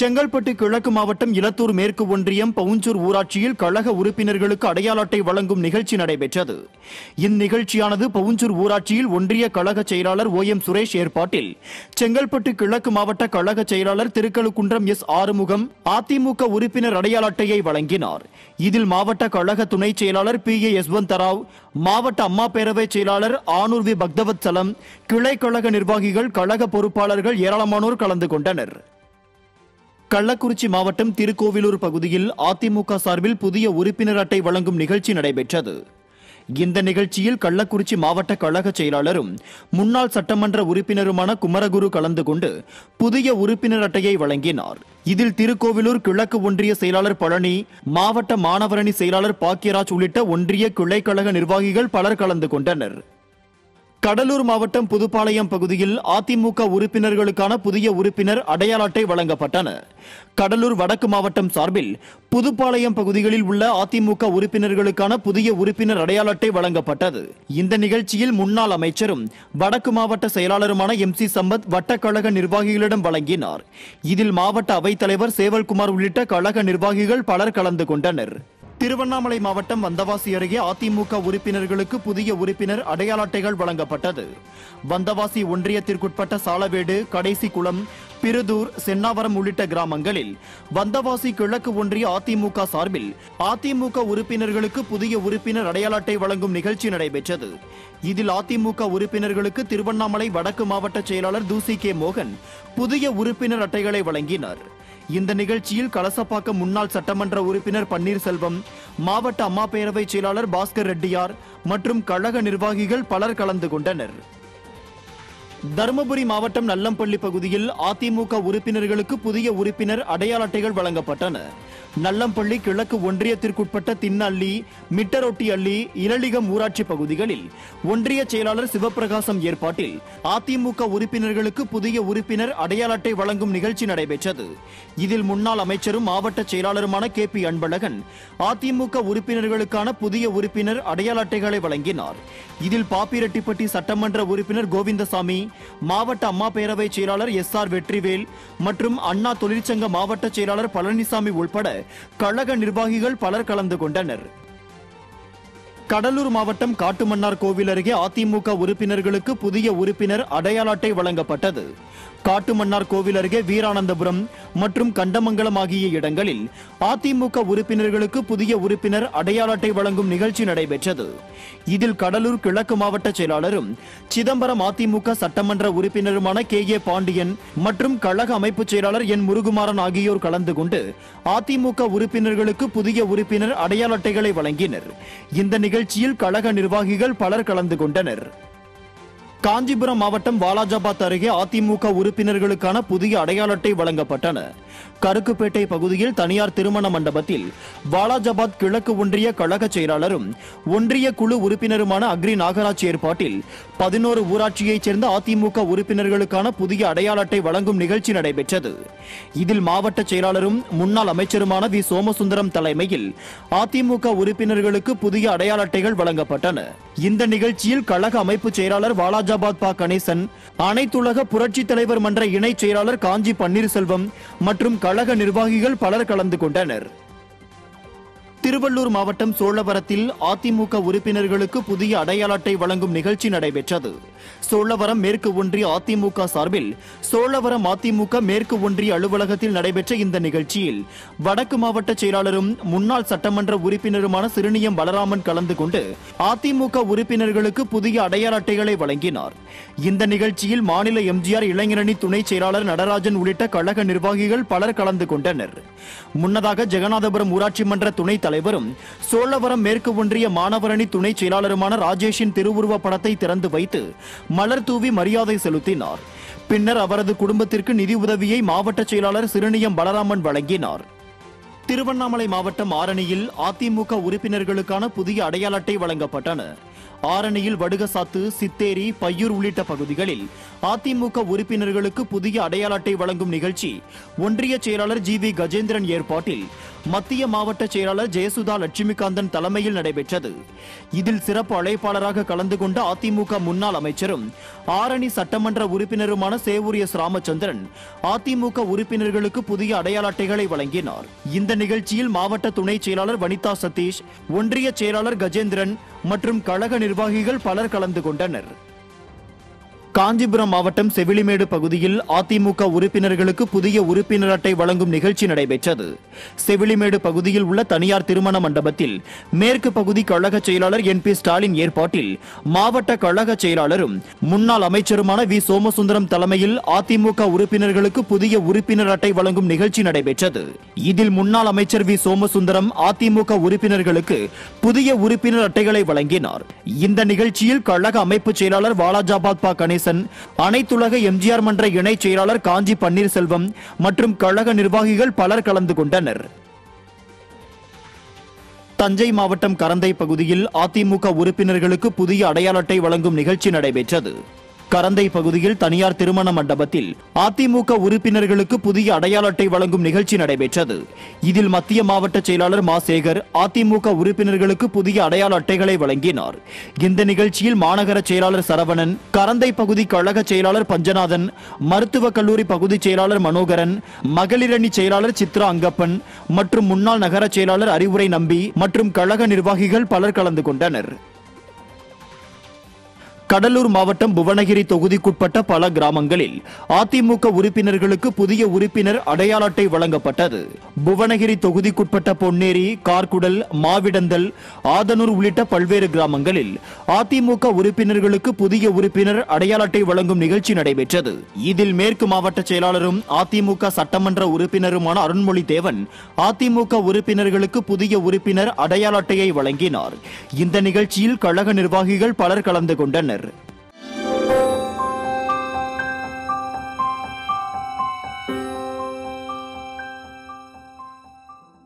செங்கல்பட்டு கிழக்கு மாவட்டம் இலத்தூர் மேற்கு ஒன்றியம் பவுஞ்சூர் ஊராட்சியில் கழக உறுப்பினர்களுக்கு அடையாள அட்டை வழங்கும் நிகழ்ச்சி நடைபெற்றது. இந்நிகழ்ச்சியானது பவுஞ்சூர் ஊராட்சியில் ஒன்றிய கழக செயலாளர் ஓ எம் சுரேஷ் ஏற்பாட்டில். செங்கல்பட்டு கிழக்கு மாவட்ட கழக செயலாளர் திருக்கழுக்குன்றம் எஸ் ஆறுமுகம் அதிமுக உறுப்பினர் அடையாள அட்டையை வழங்கினார். இதில் மாவட்ட கழக துணை செயலாளர் பி ஏ யஸ்வந்த் ராவ் மாவட்ட அம்மா பேரவை செயலாளர் ஆனூர் வி பக்தவத்சலம் கிளை கழக நிர்வாகிகள் கழக பொறுப்பாளர்கள் ஏராளமானோர் கலந்து கொண்டனர். கள்ளக்குறிச்சி மாவட்டம் திருக்கோவிலூர் பகுதியில் அதிமுக சார்பில் புதிய உறுப்பினர் அட்டை வழங்கும் நிகழ்ச்சி நடைபெற்றது. இந்த நிகழ்ச்சியில் கள்ளக்குறிச்சி மாவட்ட கழக செயலாளரும் முன்னாள் சட்டமன்ற உறுப்பினருமான குமரகுரு கலந்து கொண்டு புதிய உறுப்பினர் அட்டையை வழங்கினார். இதில் திருக்கோவிலூர் கிழக்கு ஒன்றிய செயலாளர் பழனி மாவட்ட மாணவரணி செயலாளர் பாக்கியராஜ் உள்ளிட்ட ஒன்றிய கிளைக்கழக நிர்வாகிகள் பலர் கலந்து கொண்டனர். கடலூர் மாவட்டம் புதுப்பாளையம் பகுதியில் அதிமுக உறுப்பினர்களுக்கான புதிய உறுப்பினர் அடையாள அட்டை வழங்கப்பட்டன. கடலூர் வடக்கு மாவட்டம் சார்பில் புதுப்பாளையம் பகுதிகளில் உள்ள அதிமுக உறுப்பினர்களுக்கான புதிய உறுப்பினர் அடையாள அட்டை வழங்கப்பட்டது. இந்த நிகழ்ச்சியில் முன்னாள் அமைச்சரும் வடக்கு மாவட்ட செயலாளருமான எம் சி சம்பத் வட்டக்கழக நிர்வாகிகளிடம் வழங்கினார். இதில் மாவட்ட அவைத்தலைவர் சேவல்குமார் உள்ளிட்ட கழக நிர்வாகிகள் பலர் கலந்து கொண்டனர். திருவண்ணாமலை மாவட்டம் வந்தவாசி அருகே அதிமுக உறுப்பினர்களுக்கு புதிய உறுப்பினர் அடையாள அட்டைகள் வழங்கப்பட்டது. வந்தவாசி ஒன்றியத்திற்குட்பட்ட சாலவேடு கடைசி குளம் பிருதூர் சென்னாவரம் உள்ளிட்ட கிராமங்களில் வந்தவாசி கிழக்கு ஒன்றிய அதிமுக சார்பில் அதிமுக உறுப்பினர்களுக்கு புதிய உறுப்பினர் அடையாள அட்டை வழங்கும் நிகழ்ச்சி நடைபெற்றது. இதில் அதிமுக உறுப்பினர்களுக்கு திருவண்ணாமலை வடக்கு மாவட்ட செயலாளர் தூசி கே மோகன் புதிய உறுப்பினர் அட்டைகளை வழங்கினார். இந்த நிகழ்ச்சியில் கலசப்பாக்கம் முன்னாள் சட்டமன்ற உறுப்பினர் பன்னீர்செல்வம் மாவட்ட அம்மா பேரவை செயலாளர் பாஸ்கர் ரெட்டியார் மற்றும் கழக நிர்வாகிகள் பலர் கலந்து கொண்டனர். தருமபுரி மாவட்டம் நல்லம்பள்ளி பகுதியில் அதிமுக உறுப்பினர்களுக்கு புதிய உறுப்பினர் அடையாள அட்டைகள் வழங்கப்பட்டன. நல்லம்பள்ளி கிழக்கு ஒன்றியத்திற்குட்பட்ட தின்னள்ளி மிட்டரொட்டி அள்ளி இலளிகம் ஊராட்சி பகுதிகளில் ஒன்றிய செயலாளர் சிவபிரகாசம் ஏற்பாட்டில் அதிமுக உறுப்பினர்களுக்கு புதிய உறுப்பினர் அடையாள அட்டை வழங்கும் நிகழ்ச்சி நடைபெற்றது. இதில் முன்னாள் அமைச்சரும் மாவட்ட செயலாளருமான கே பி அன்பழகன் அதிமுக உறுப்பினர்களுக்கான புதிய உறுப்பினர் அடையாள அட்டைகளை வழங்கினார். இதில் பாப்பிரெட்டிப்பட்டி சட்டமன்ற உறுப்பினர் கோவிந்தசாமி மாவட்ட அம்மா பேரவை செயலாளர் எஸ் ஆர் வெற்றிவேல் மற்றும் அண்ணா தொழிற்சங்க மாவட்ட செயலாளர் பழனிசாமி உள்பட கழக நிர்வாகிகள் பலர் கலந்து கொண்டனர். கடலூர் மாவட்டம் காட்டுமன்னார் கோவில் அருகே அதிமுக உறுப்பினர்களுக்கு புதிய உறுப்பினர் அடையாள அட்டை வழங்கப்பட்டது. காட்டுமன்னார் கோவில் அருகே வீரானந்தபுரம் மற்றும் கண்டமங்கலம் ஆகிய இடங்களில் அதிமுக உறுப்பினர்களுக்கு புதிய உறுப்பினர் அடையாள அட்டை வழங்கும் நிகழ்ச்சி நடைபெற்றது. இதில் கடலூர் கிழக்கு மாவட்ட செயலாளரும் சிதம்பரம் அதிமுக சட்டமன்ற உறுப்பினருமான கே. ஏ. பாண்டியன் மற்றும் கழக அமைப்பு செயலாளர் என். முருகுமாறன் ஆகியோர் கலந்து கொண்டு அதிமுக உறுப்பினர்களுக்கு புதிய உறுப்பினர் அடையாள அட்டைகளை வழங்கினர். இந்த நிகழ்ச்சியில் கழக நிர்வாகிகள் பலர் கலந்து கொண்டனர் காஞ்சிபுரம் மாவட்டம் வாலாஜாபாத் அருகே அதிமுக உறுப்பினர்களுக்கான புதிய அடையாள அட்டை வழங்கப்பட்டன. கருக்குப்பேட்டை பகுதியில் தனியார் திருமண மண்டபத்தில் வாலாஜாபாத் கிழக்கு ஒன்றிய கழக செயலாளரும் ஒன்றிய குழு உறுப்பினருமான அக்ரி நாகராஜ் ஏற்பாட்டில் பதினோரு ஊராட்சியைச் சேர்ந்த அதிமுக உறுப்பினர்களுக்கான புதிய அடையாள அட்டை வழங்கும் நிகழ்ச்சி நடைபெற்றது. இதில் மாவட்ட செயலாளரும் முன்னாள் அமைச்சருமான வி. சோமசுந்தரம் தலைமையில் அதிமுக உறுப்பினர்களுக்கு புதிய அடையாள அட்டைகள் வழங்கப்பட்டன. இந்த நிகழ்ச்சியில் கழக அமைப்பு செயலாளர் வாலாஜாபாத் பா. கணேசன் அனைத்துலக புரட்சி தலைவர் மன்ற இணைச் செயலாளர் காஞ்சி பன்னீர்செல்வம் மற்றும் கழக நிர்வாகிகள் பலர் கலந்து கொண்டனர். திருவள்ளூர் மாவட்டம் சோழவரத்தில் அதிமுக உறுப்பினர்களுக்கு புதிய அடையாள அட்டை வழங்கும் நிகழ்ச்சி நடைபெற்றது. சோழவரம் மேற்கு ஒன்றிய அதிமுக சார்பில் சோழவரம் அதிமுக மேற்கு ஒன்றிய அலுவலகத்தில் நடைபெற்ற இந்த நிகழ்ச்சியில் வடக்கு மாவட்ட செயலாளரும் முன்னாள் சட்டமன்ற உறுப்பினருமான சிறுனியம் பலராமன் கலந்து கொண்டு அதிமுக உறுப்பினர்களுக்கு புதிய அடையாள அட்டைகளை வழங்கினார். இந்த நிகழ்ச்சியில் மாநில எம்ஜிஆர் இளைஞரணி துணை செயலாளர் நடராஜன் உள்ளிட்ட கழக நிர்வாகிகள் பலர் கலந்து கொண்டனர். முன்னதாக ஜெகநாதபுரம் ஊராட்சி மன்ற துணைத் தலைவரும் சோழவரம் மேற்கு ஒன்றிய மாணவரணி துணை செயலாளருமான ராஜேஷின் திருவுருவ படத்தை திறந்து வைத்து மலர் தூவி மரியாதை செலுத்தினார். பின்னர் அவரது குடும்பத்திற்கு நிதி உதவியை மாவட்ட செயலாளர் சிறுநியம் பலராமன் வழங்கினார். திருவண்ணாமலை மாவட்டம் ஆரணியில் அதிமுக உறுப்பினர்களுக்கான புதிய அடையாள அட்டை வழங்கப்பட்டன. ஆரணியில் வடுகசாத்து சித்தேரி பையூர் உள்ளிட்ட பகுதிகளில் அதிமுக உறுப்பினர்களுக்கு புதிய அடையாள அட்டை வழங்கும் நிகழ்ச்சி ஒன்றிய செயலாளர் ஜி வி கஜேந்திரன் ஏற்பாட்டில். மத்திய மாவட்ட செயலாளர் ஜெயசுதா லட்சுமிகாந்தன் தலைமையில் நடைபெற்றது. இதில் சிறப்பு அழைப்பாளராக கலந்து கொண்ட அதிமுக முன்னாள் அமைச்சரும் ஆரணி சட்டமன்ற உறுப்பினருமான சேவூர் எஸ் ராமச்சந்திரன் அதிமுக உறுப்பினர்களுக்கு புதிய அடையாள அட்டைகளை வழங்கினார். இந்த நிகழ்ச்சியில் மாவட்ட துணை செயலாளர் வனிதா சதீஷ் ஒன்றிய செயலாளர் கஜேந்திரன் மற்றும் கழக நிர்வாகிகள் பலர் கலந்து கொண்டனர். காஞ்சிபுரம் மாவட்டம் செவிலிமேடு பகுதியில் அதிமுக உறுப்பினர்களுக்கு புதிய உறுப்பினர் அட்டை வழங்கும் நிகழ்ச்சி நடைபெற்றது. செவிலிமேடு பகுதியில் உள்ள தனியார் திருமண மண்டபத்தில் மேற்கு பகுதி கழக செயலாளர் என் பி ஸ்டாலின் ஏற்பாட்டில் மாவட்ட கழக செயலாளரும் முன்னாள் அமைச்சருமான வி சோமசுந்தரம் தலைமையில் அதிமுக உறுப்பினர்களுக்கு புதிய உறுப்பினர் அட்டை வழங்கும் நிகழ்ச்சி நடைபெற்றது. இதில் முன்னாள் அமைச்சர் வி சோமசுந்தரம் அதிமுக உறுப்பினர்களுக்கு புதிய உறுப்பினர் அட்டைகளை வழங்கினார். இந்த நிகழ்ச்சியில் கழக அமைப்பு செயலாளர் வாலாஜாபாத் பா கணேசன் அனைத்துலக எம்ஜிஆர் மன்ற இணைச் செயலாளர் காஞ்சி பன்னீர்செல்வம் மற்றும் கழக நிர்வாகிகள் பலர் கலந்து கொண்டனர். தஞ்சை மாவட்டம் கரந்தை பகுதியில் அதிமுக உறுப்பினர்களுக்கு புதிய அடையாள அட்டை வழங்கும் நிகழ்ச்சி நடைபெற்றது. கரந்தை பகுதியில் தனியார் திருமண மண்டபத்தில் அதிமுக உறுப்பினர்களுக்கு புதிய அடையாள அட்டை வழங்கும் நிகழ்ச்சி நடைபெற்றது. இதில் மத்திய மாவட்ட செயலாளர் மா. சேகர் அதிமுக உறுப்பினர்களுக்கு புதிய அடையாள அட்டைகளை வழங்கினார். இந்த நிகழ்ச்சியில் மாநகர செயலாளர் சரவணன் கரந்தை பகுதி கழக செயலாளர் பஞ்சநாதன் மருத்துவக் கல்லூரி பகுதி செயலாளர் மனோகரன் மகளிரணி செயலாளர் சித்ரா அங்கப்பன் மற்றும் முன்னாள் நகர செயலாளர் அறிவுரை நம்பி மற்றும் கழக நிர்வாகிகள் பலர் கலந்து கொண்டனர். கடலூர் மாவட்டம் புவனகிரி தொகுதிக்குட்பட்ட பல கிராமங்களில் அதிமுக உறுப்பினர்களுக்கு புதிய உறுப்பினர் அடையாள அட்டை வழங்கப்பட்டது. புவனகிரி தொகுதிக்குட்பட்ட பொன்னேரி கார்குடல் மாவிடந்தல் ஆதனூர் உள்ளிட்ட பல்வேறு கிராமங்களில் அதிமுக உறுப்பினர்களுக்கு புதிய உறுப்பினர் அடையாள அட்டை வழங்கும் நிகழ்ச்சி நடைபெற்றது. இதில் மேற்கு மாவட்ட செயலாளரும் அதிமுக சட்டமன்ற உறுப்பினருமான அருண்மொழி தேவன் அதிமுக உறுப்பினர்களுக்கு புதிய உறுப்பினர் அடையாள அட்டையை வழங்கினார். இந்த நிகழ்ச்சியில் கழக நிர்வாகிகள் பலர் கலந்து கொண்டனர். Twitter